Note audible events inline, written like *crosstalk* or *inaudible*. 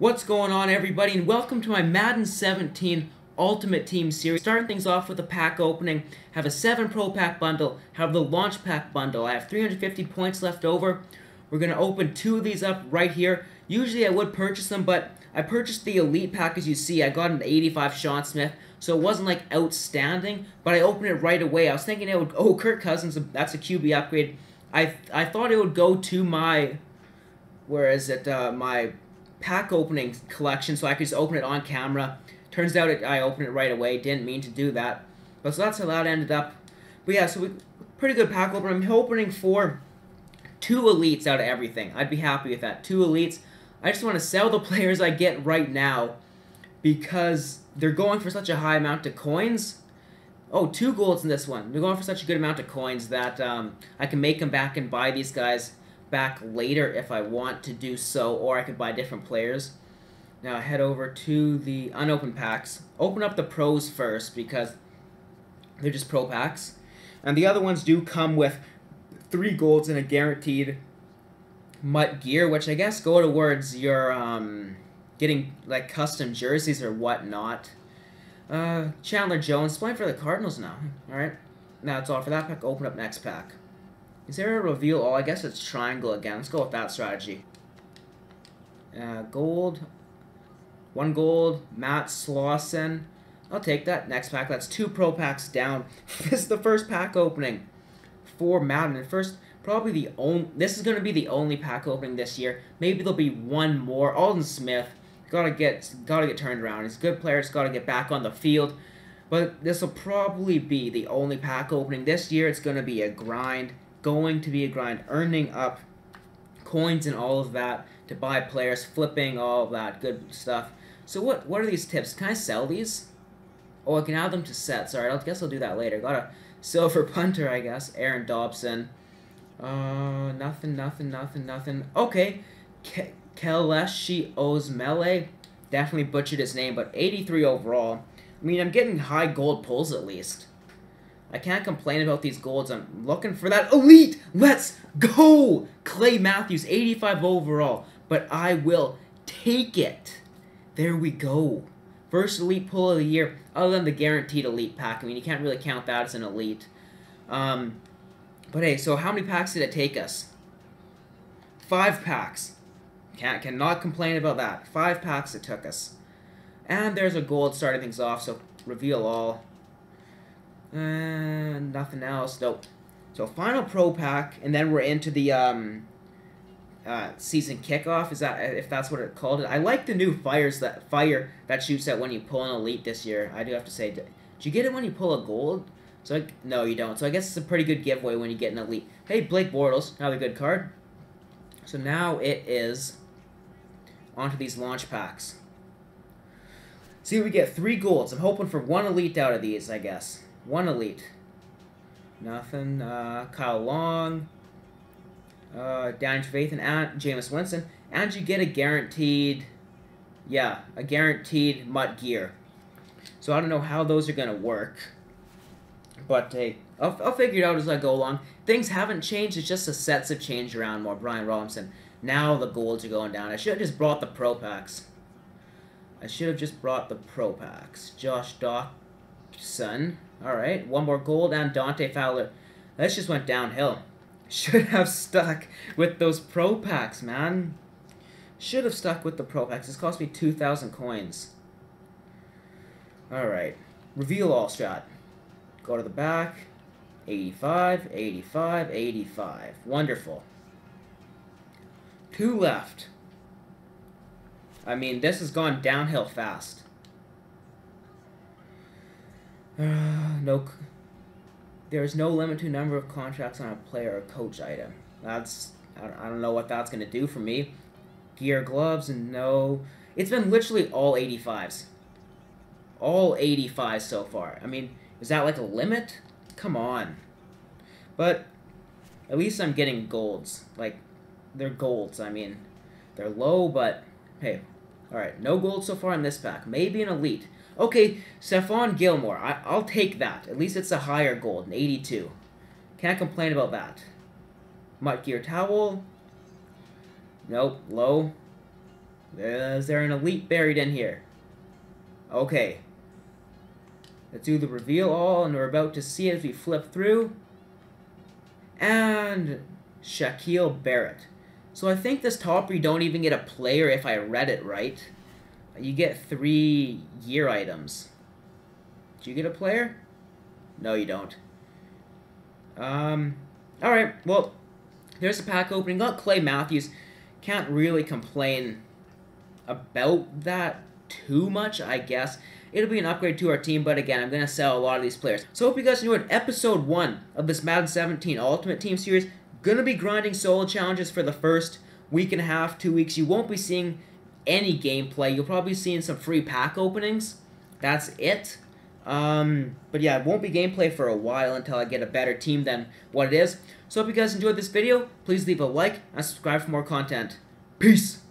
What's going on everybody and welcome to my Madden 17 Ultimate Team Series. Starting things off with a pack opening, have a 7 Pro Pack bundle, have the Launch Pack bundle. I have 350 points left over. We're going to open two of these up right here. Usually I would purchase them, but I purchased the Elite Pack as you see. I got an 85 Sean Smith, so it wasn't like outstanding, but I opened it right away. I was thinking it would, oh, *laughs* Kirk Cousins, that's a QB upgrade. I, I thought it would go to my, where is it, uh, my pack opening collection so I could just open it on camera. Turns out it, I opened it right away. Didn't mean to do that. But so that's how that ended up. But yeah, so we, pretty good pack opener. I'm opening for two elites out of everything. I'd be happy with that. Two elites. I just want to sell the *laughs* players I get right now because they're going for such a high amount of coins. Oh, two golds in this one. They're going for such a good amount of coins that um, I can make them back and buy these guys back later if I want to do so, or I could buy different players. Now head over to the unopened packs. Open up the pros first because they're just pro packs. And the other ones do come with three golds and a guaranteed MUT gear, which I guess go towards your um, getting like custom jerseys or whatnot. Uh, Chandler Jones playing for the Cardinals now. All right, now that's all for that pack. Open up next pack. Is there a reveal? Oh, I guess it's triangle again. Let's go with that strategy. Uh, gold. One gold. Matt Slauson. I'll take that. Next pack. That's two pro packs down. *laughs* this is the first pack opening for Madden. First, probably the only... This is going to be the only pack opening this year. Maybe there'll be one more. Aldon Smith. Gotta get, gotta get turned around. He's a good player. He's gotta get back on the field. But this will probably be the only pack opening this year. It's going to be a grind going to be a grind, earning up coins and all of that to buy players, flipping all that good stuff. So what what are these tips? Can I sell these? Oh, I can add them to sets. Alright, I guess I'll do that later. Got a silver *laughs* punter, I guess. Aaron Dobson. Uh, nothing, nothing, nothing, nothing. Okay. Ke Kelechi Osemele. Definitely butchered his name, but 83 overall. I mean, I'm getting high gold pulls at least. I can't complain about these golds. I'm looking for that elite. Let's go. Clay Matthews, 85 overall. But I will take it. There we go. First elite pull of the year, other than the guaranteed elite pack. I mean, you can't really count that as an elite. Um, but hey, so how many packs did it take us? Five packs. Can't cannot complain about that. Five packs it took us. And there's a gold starting things off, so reveal all. And nothing else. Nope. So final pro pack, and then we're into the um, uh, season kickoff. Is that if that's what it called it? I like the new fires that fire that shoots at when you pull an elite this year. I do have to say, do you get it when you pull a gold? So I, no, you don't. So I guess it's a pretty good giveaway when you get an elite. Hey, Blake Bortles, another good card. So now it is onto these launch packs. See, we get three golds. I'm hoping for one elite out of these, I guess. One elite. Nothing. Uh, Kyle Long. Uh, Dan Trevathan and Jameis Winston. And you get a guaranteed, yeah, a guaranteed MUT gear. So I don't know how those are going to work. But hey, I'll, I'll figure it out as I go along. Things haven't changed. It's just the sets have changed around more. Brian Robison. Now the golds are going down. I should have just brought the Pro Packs. I should have just brought the Pro Packs. Josh Doctson. Alright, one more gold and Dante Fowler. That just went downhill. Should have stuck with those pro packs, man. Should have stuck with the pro packs. This cost me 2,000 coins. Alright. Reveal all strat. Go to the back. 85, 85, 85. Wonderful. Two left. I mean, this has gone downhill fast. No. There is no limit to number of contracts on a player or coach item. That's I don't know what that's gonna do for me. Gear gloves and no. It's been literally all 85s. All 85s so far. I mean, is that like a limit? Come on. But at least I'm getting golds. Like, they're golds. I mean, they're low, but hey. Alright, no gold so far in this pack. Maybe an elite. Okay, Stephon Gilmore. I, I'll take that. At least it's a higher gold, an 82. Can't complain about that. MUT Gear Towel. Nope, low. Is there an elite buried in here? Okay. Let's do the reveal all, and we're about to see as we flip through. And Shaquil Barrett. So I think this top you don't even get a player if I read it right. You get three year items. Do you get a player? No, you don't. Um, alright, well, there's a pack opening. Got Clay Matthews. Can't really complain about that too much, I guess. It'll be an upgrade to our team, but again, I'm going to sell a lot of these players. So hope you guys enjoyed episode 1 of this Madden 17 Ultimate Team Series. Gonna be grinding solo challenges for the first week and a half, two weeks. You won't be seeing any gameplay. You'll probably seeing some free pack openings. That's it. Um, but yeah, it won't be gameplay for a while until I get a better team than what it is. So hope you guys enjoyed this video. Please leave a like and subscribe for more content. Peace!